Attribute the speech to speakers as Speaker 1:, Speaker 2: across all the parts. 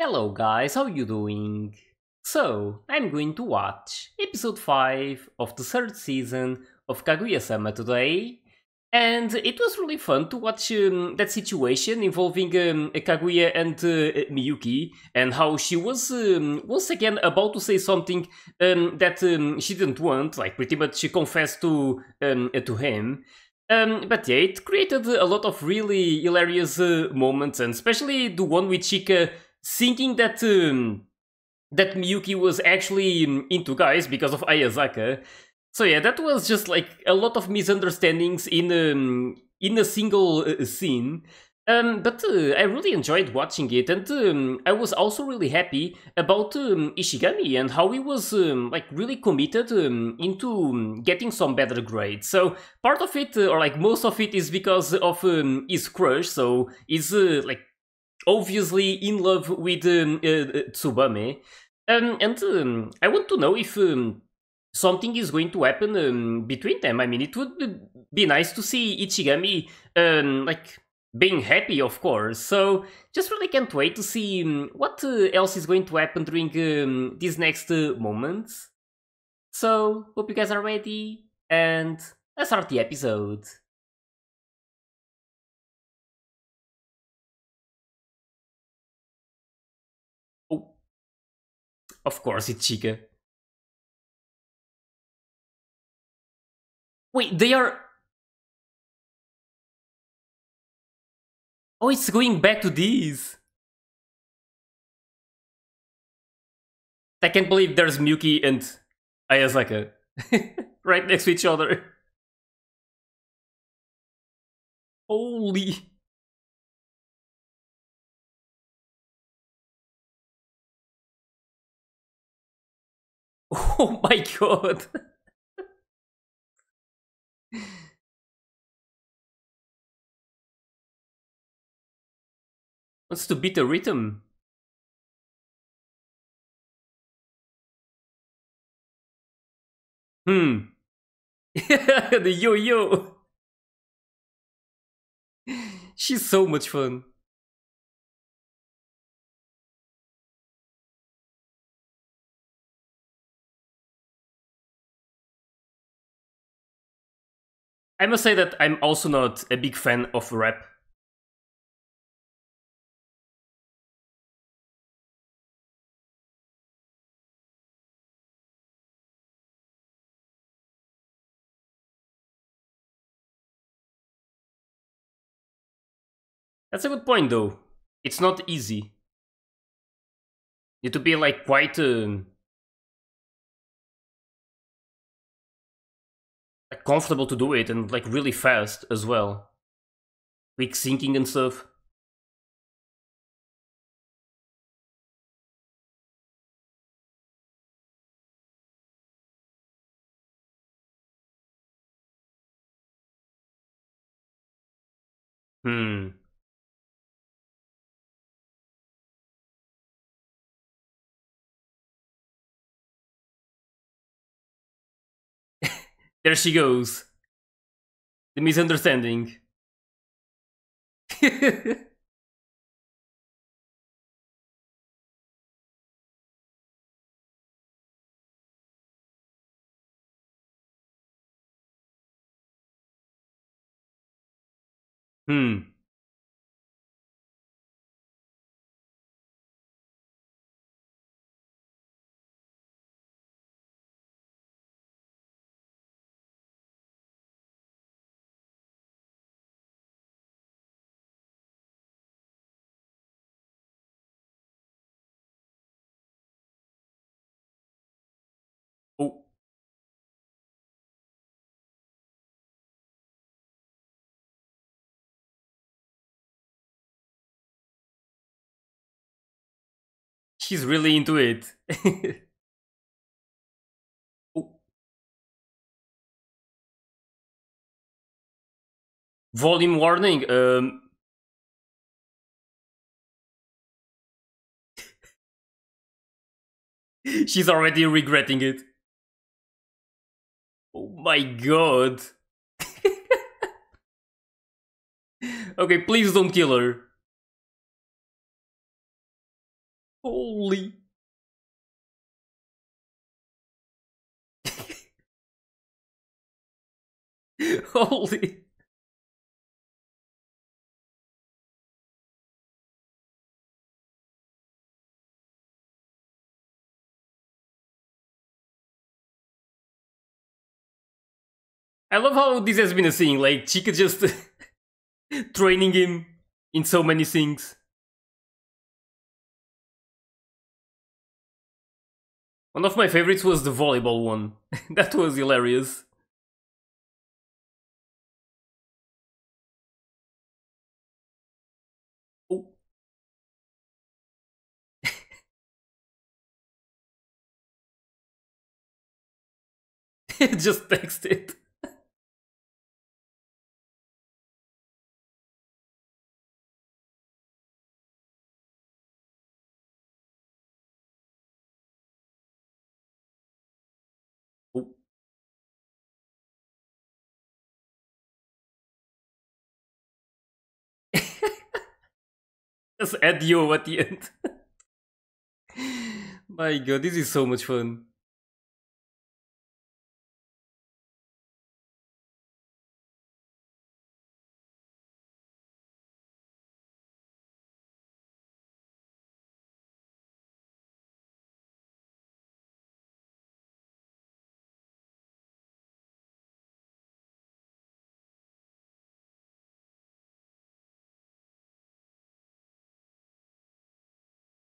Speaker 1: Hello guys, how you doing? So, I'm going to watch episode 5 of the third season of Kaguya-sama today. And it was really fun to watch um, that situation involving um, Kaguya and uh, Miyuki, and how she was um, once again about to say something um, that um, she didn't want, like pretty much she confessed to um, to him. but yeah, it created a lot of really hilarious uh, moments, and especially the one with Chika thinking that um, that Miyuki was actually into guys because of Ayazaka. So yeah, that was just like a lot of misunderstandings in um, in a single uh, scene. Um, but uh, I really enjoyed watching it, and um, I was also really happy about um, Ishigami and how he was um, like really committed um, into um, getting some better grades. So part of it, uh, or like most of it, is because of his crush. So he's uh, like obviously in love with um, uh, uh, Tsubame. Um, and um, I want to know if um, something is going to happen um, between them. I mean, it would be nice to see Ishigami um, like being happy, of course. So just really can't wait to see what uh, else is going to happen during these next uh, moments. So hope you guys are ready, and let's start the episode. Of course, it's Chika. Wait, they are... Oh, it's going back to these. I can't believe there's Miyuki and Ayazaka right next to each other. Holy... Oh my god. Wants to beat the rhythm. Hmm. the yo-yo. She's so much fun. I must say that I'm also not a big fan of rap. That's a good point though. It's not easy. You need to be like quite uh, comfortable to do it and like really fast as well. Quick syncing and stuff. There she goes. The misunderstanding. hmm. She's really into it. oh. Volume warning. Um, She's already regretting it. Oh my god. okay, please don't kill her. Holy. Holy. I love how this has been a thing, like Chika just training him in so many things. One of my favorites was the volleyball one. that was hilarious. Oh. Just text it. Just add yo at the end. My god, this is so much fun.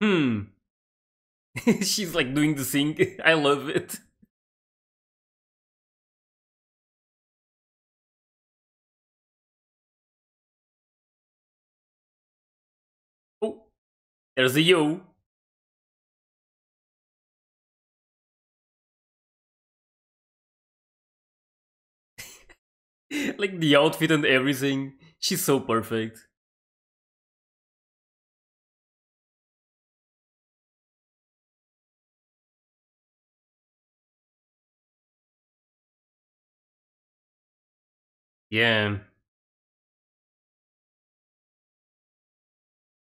Speaker 1: Hmm. She's like doing the thing. I love it. Oh, there's a yo. like the outfit and everything. She's so perfect. Yeah.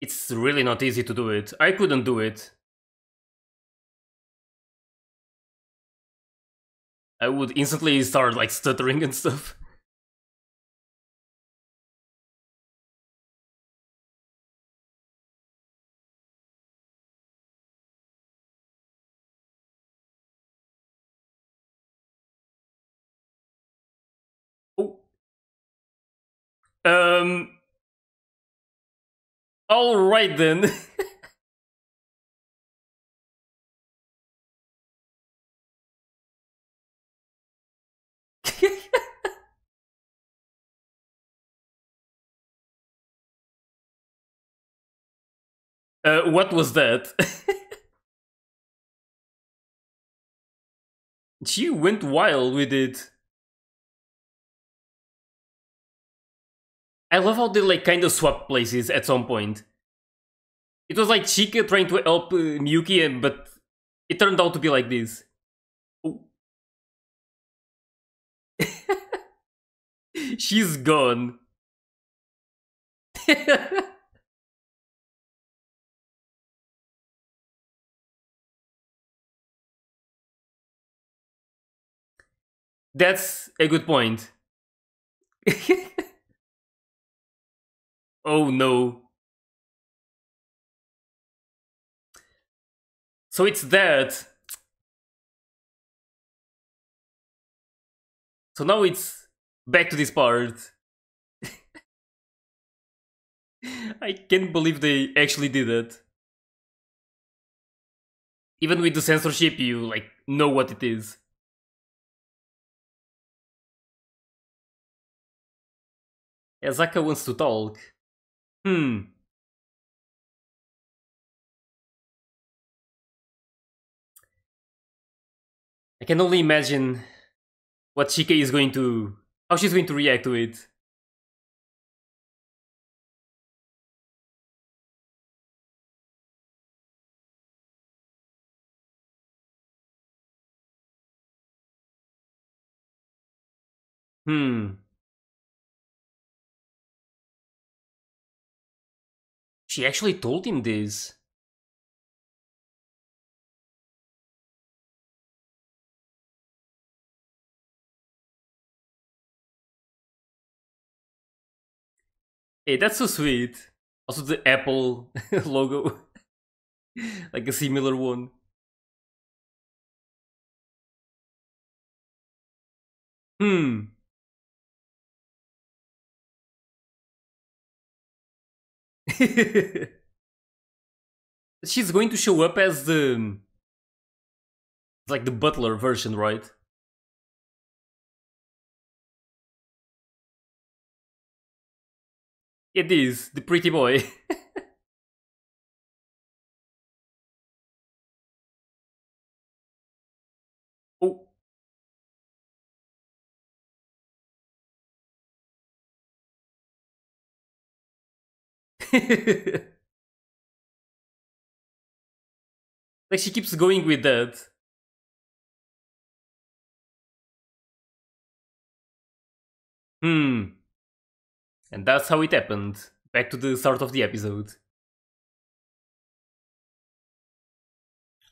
Speaker 1: It's really not easy to do it. I couldn't do it. I would instantly start like stuttering and stuff. Um. All right then. uh, what was that? she went wild with it. I love how they like kind of swap places at some point. It was like Chika trying to help uh, Miyuki, but it turned out to be like this. Oh. She's gone. That's a good point. Oh no. So it's that. So now it's back to this part. I can't believe they actually did it. Even with the censorship, you like know what it is. Azaka wants to talk. Hmm. I can only imagine what Chika is going to... how she's going to react to it. Hmm. She actually told him this. Hey, that's so sweet. Also the Apple logo. like a similar one. Hmm. She's going to show up as the like the butler version, right? It is, the pretty boy. like she keeps going with that. Hmm. And that's how it happened. Back to the start of the episode.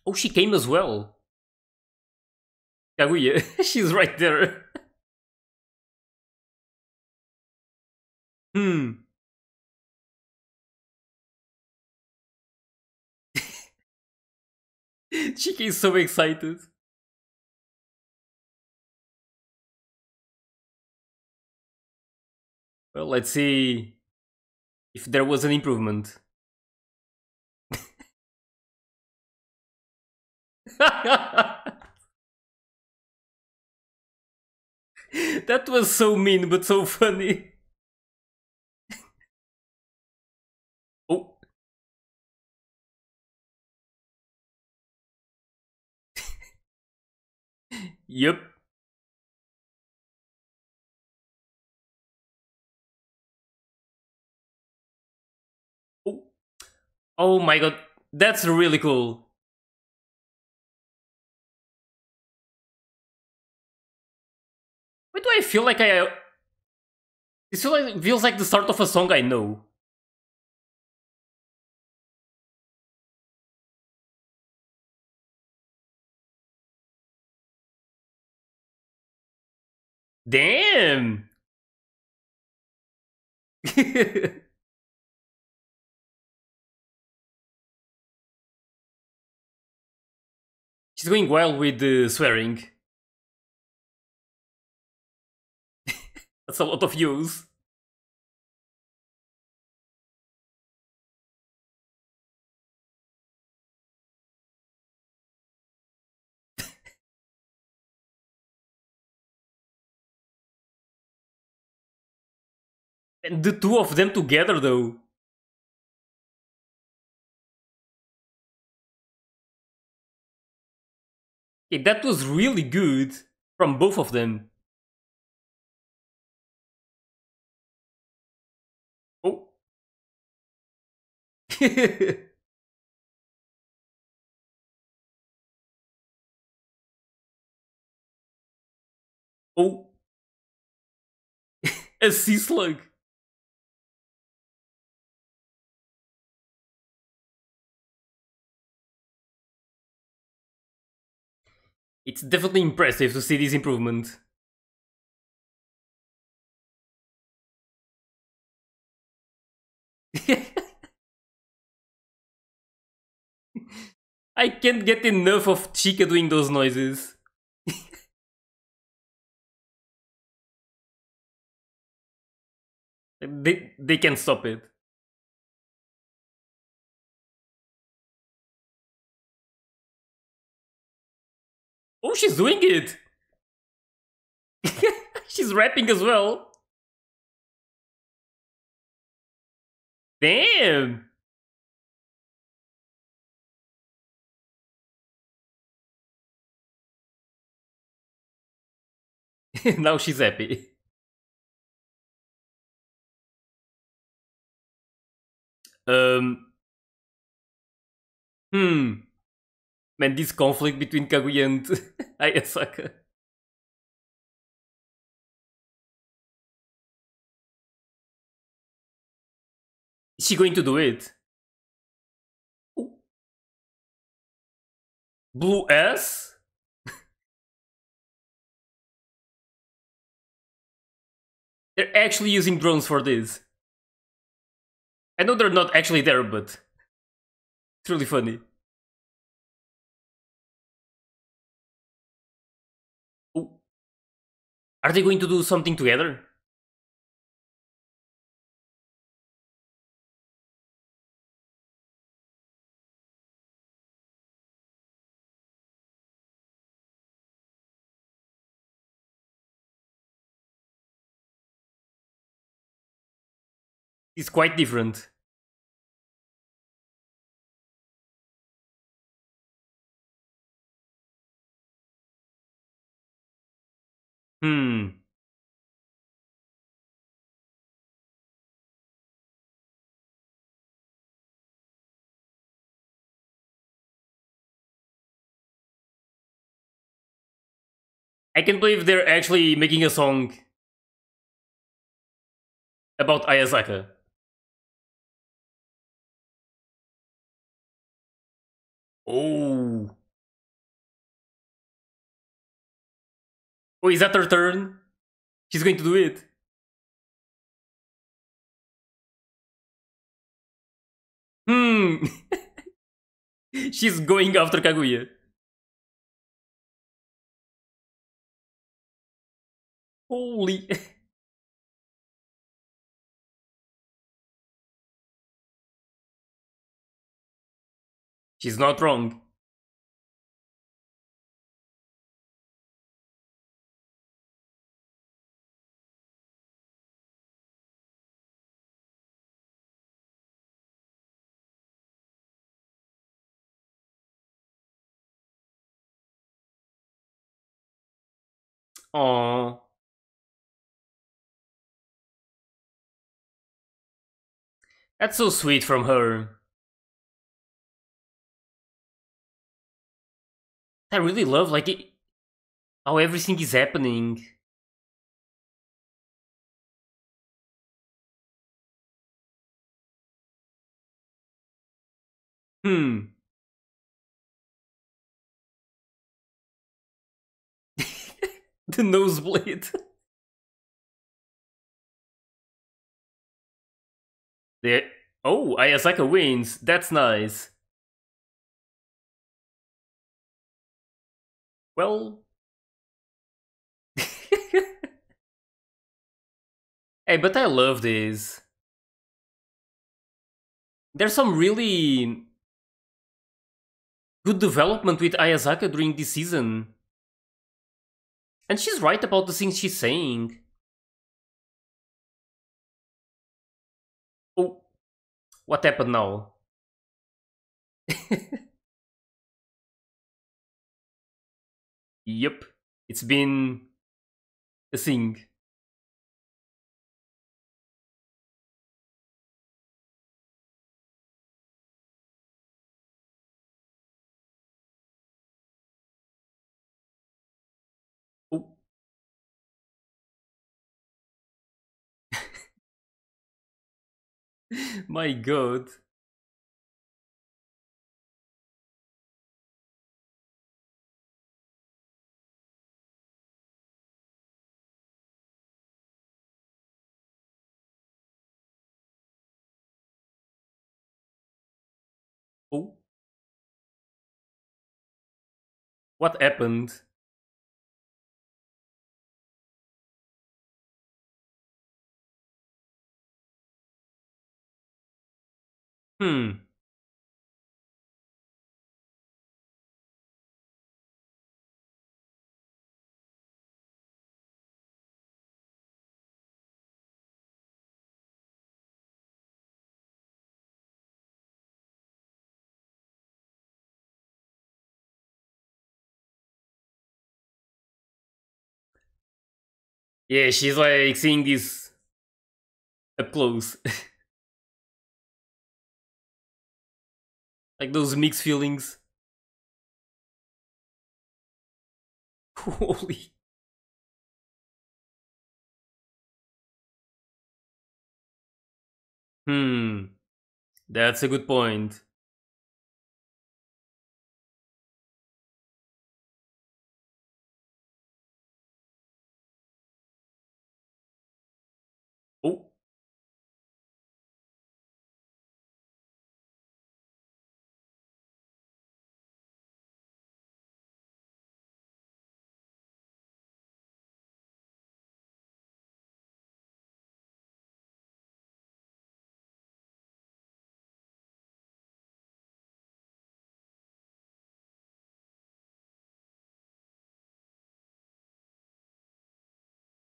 Speaker 1: Oh, she came as well. Kaguya, she's right there. hmm. Chika is so excited. Well, let's see if there was an improvement. that was so mean, but so funny. Yep. Oh. oh my god, that's really cool. Why do I feel like I... Uh, this feels like the start of a song I know. Damn! She's going well with the swearing. That's a lot of use. And the two of them together though. Okay, that was really good from both of them. Oh. oh. A sea slug. It's definitely impressive to see this improvement. I can't get enough of Chika doing those noises. they, they can stop it. Oh, she's doing it! she's rapping as well. Damn! now she's happy. Um. Hmm. Man, this conflict between Kaguya and Ayasaka. Is she going to do it? Blue S? They're actually using drones for this. I know they're not actually there, but it's really funny. Are they going to do something together? It's quite different. Hmm. I can't believe they're actually making a song about Ayasaka. Oh. Is that her turn? She's going to do it. Hmm. She's going after Kaguya. Holy. She's not wrong. Aww. That's so sweet from her. I really love like it, how everything is happening. Hmm. the nosebleed. the oh, Ayazaka wins. That's nice. Well... hey, but I love this. There's some really good development with Ayazaka during this season. And she's right about the things she's saying. Oh, what happened now? Yep, it's been a thing. My god. Oh. What happened? Hmm. Yeah, she's like seeing this up close. like those mixed feelings. Holy. Hmm. That's a good point.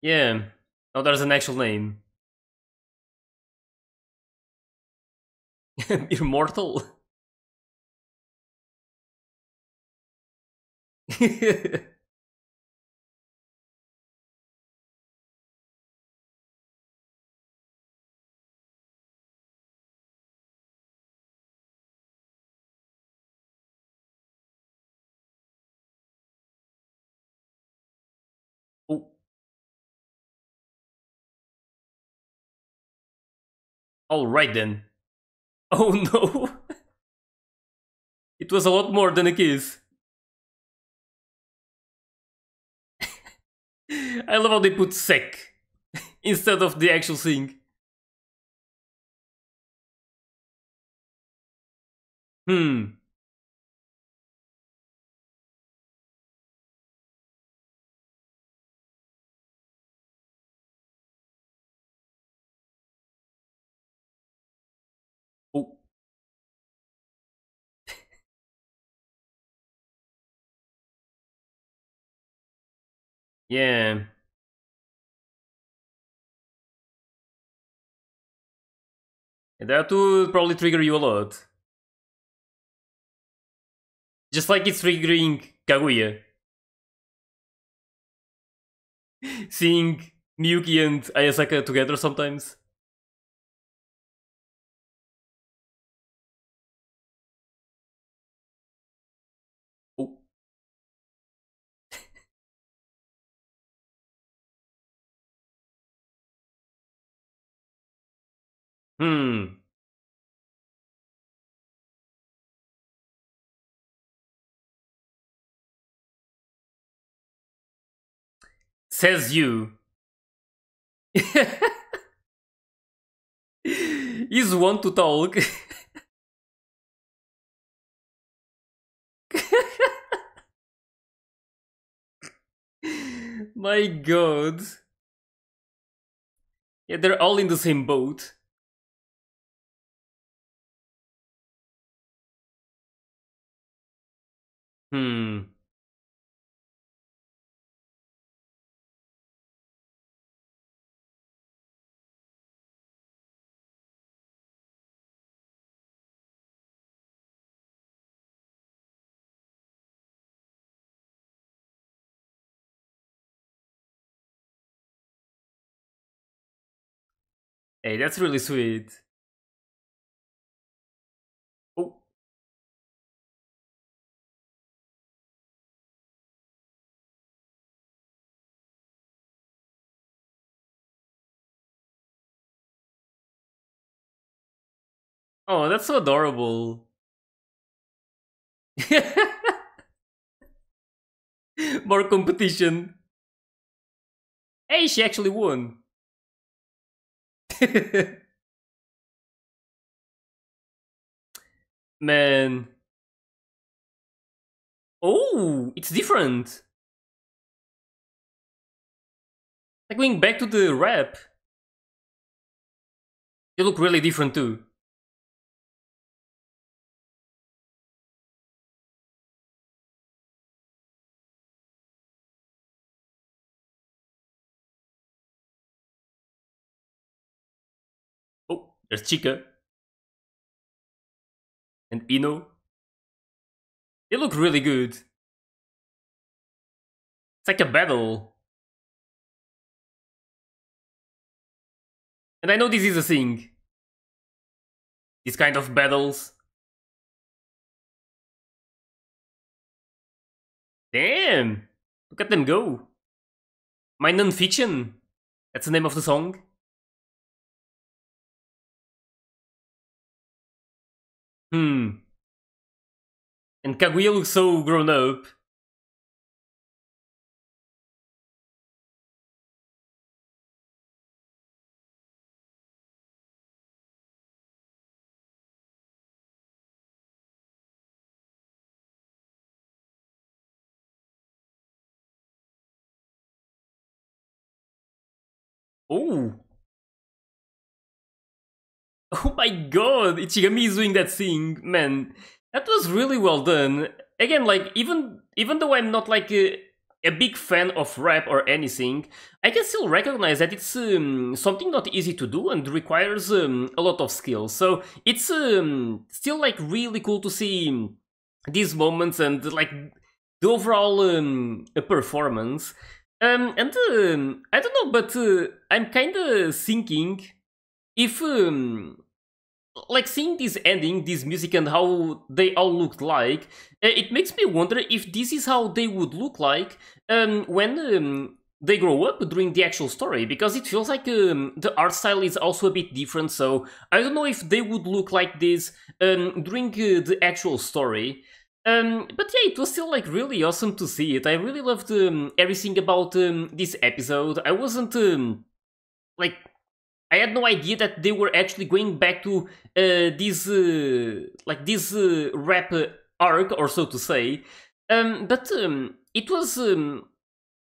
Speaker 1: Yeah. Oh, there's an actual name. Immortal? Alright then. Oh no! it was a lot more than a kiss. I love how they put sec instead of the actual thing. Hmm. Yeah. That would probably trigger you a lot. Just like it's triggering Kaguya. Seeing Miyuki and Ayasaka together sometimes. Hmm. Says you. He's one to talk. My god. Yeah, they're all in the same boat. Hmm. Hey, that's really sweet. Oh, that's so adorable. More competition. Hey, she actually won. Man. Oh, it's different. Like going back to the rap. They look really different too. There's Chika. And Iino. They look really good. It's like a battle. And I know this is a thing. These kind of battles. Damn! Look at them go. My non-fiction. That's the name of the song. Hmm. And Kaguya looks so grown up. My god, Ishigami is doing that thing, man. That was really well done. Again, like even even though I'm not like a, a big fan of rap or anything, I can still recognize that it's um, something not easy to do and requires um, a lot of skill. So it's um, still like really cool to see these moments and like the overall um, performance. Um, and um, I don't know, but uh, I'm kind of thinking if um, like seeing this ending, this music and how they all looked like, uh, it makes me wonder if this is how they would look like um, when um, they grow up during the actual story, because it feels like um, the art style is also a bit different, so I don't know if they would look like this um, during uh, the actual story. Um, but yeah, it was still like really awesome to see it. I really loved um, everything about um, this episode. I wasn't um, like I had no idea that they were actually going back to uh, this uh, like this uh, rap arc, or so to say. Um, but um, it was um,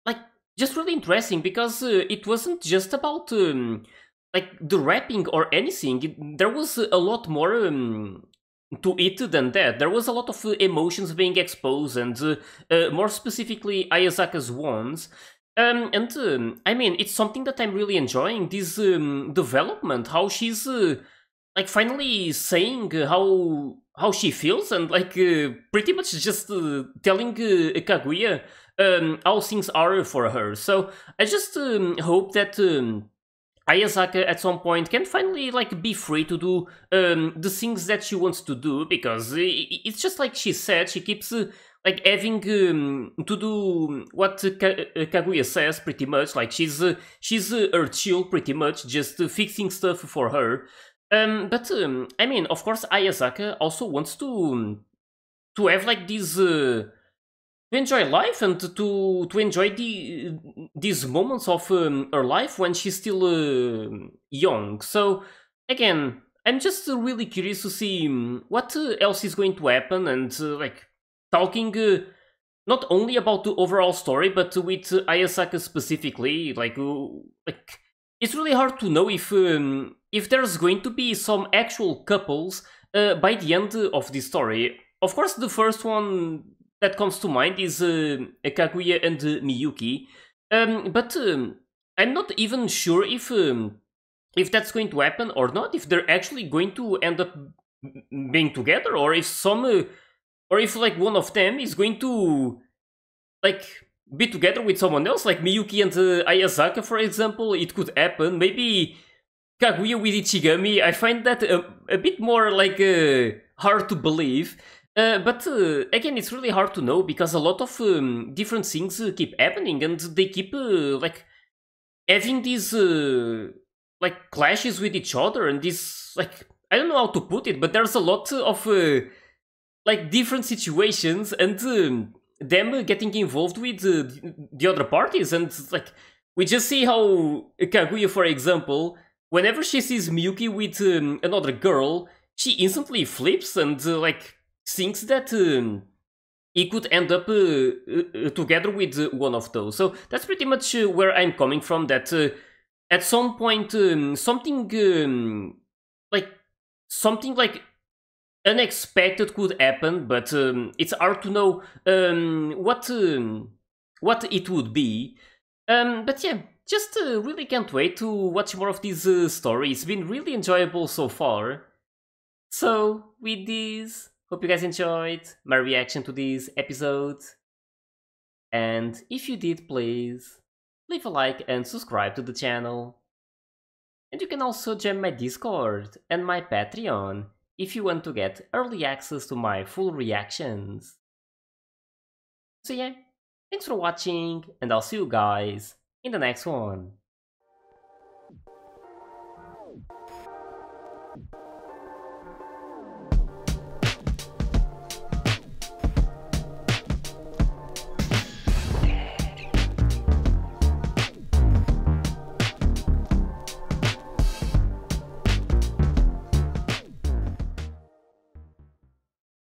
Speaker 1: like just really interesting because uh, it wasn't just about um, like the rapping or anything. It, there was a lot more um, to it than that. There was a lot of uh, emotions being exposed, and uh, uh, more specifically, Ayasaka's ones. Um, and um, I mean, it's something that I'm really enjoying this um, development. How she's uh, like finally saying uh, how how she feels, and like uh, pretty much just uh, telling uh, Kaguya um, how things are for her. So I just um, hope that. Um, Ayasaka at some point can finally like be free to do um, the things that she wants to do because it's just like she said she keeps uh, like having um, to do what uh, Kaguya says pretty much. Like she's uh, she's uh, her chill pretty much, just uh, fixing stuff for her. Um, but um, I mean, of course, Ayasaka also wants to um, to have like this uh, to enjoy life and to to enjoy the these moments of um, her life when she's still uh, young. So again, I'm just really curious to see um, what else is going to happen and like talking uh, not only about the overall story, but with uh, Ayasaka specifically. Like, uh, like it's really hard to know if um, if there's going to be some actual couples uh, by the end of the story. Of course, the first one that comes to mind is uh, Kaguya and Miyuki, um, but um, I'm not even sure if um, if that's going to happen or not. If they're actually going to end up being together, or if some uh, or if like one of them is going to like be together with someone else, like Miyuki and uh, Ayasaka, for example, it could happen. Maybe Kaguya with Ishigami, I find that a, a bit more like uh, hard to believe. Uh, but uh, again, it's really hard to know because a lot of um, different things uh, keep happening and they keep uh, like having these like clashes with each other and this like I don't know how to put it, but there's a lot of like different situations and um, them getting involved with uh, the other parties. And like we just see how Kaguya for example whenever she sees Miyuki with um, another girl she instantly flips and uh, like thinks that um, he could end up uh, uh together with uh, one of those. So that's pretty much uh, where I'm coming from that at some point um, something um, like something like unexpected could happen, but um, it's hard to know um, what um, what it would be. Um, but yeah, just uh, really can't wait to watch more of these uh, stories. It's been really enjoyable so far. So with this, hope you guys enjoyed my reaction to this episode. And if you did, please leave a like and subscribe to the channel. And you can also join my Discord and my Patreon if you want to get early access to my full reactions. So yeah, thanks for watching and I'll see you guys in the next one.